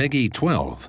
Peggy 12.